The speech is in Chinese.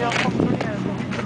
要放春联的。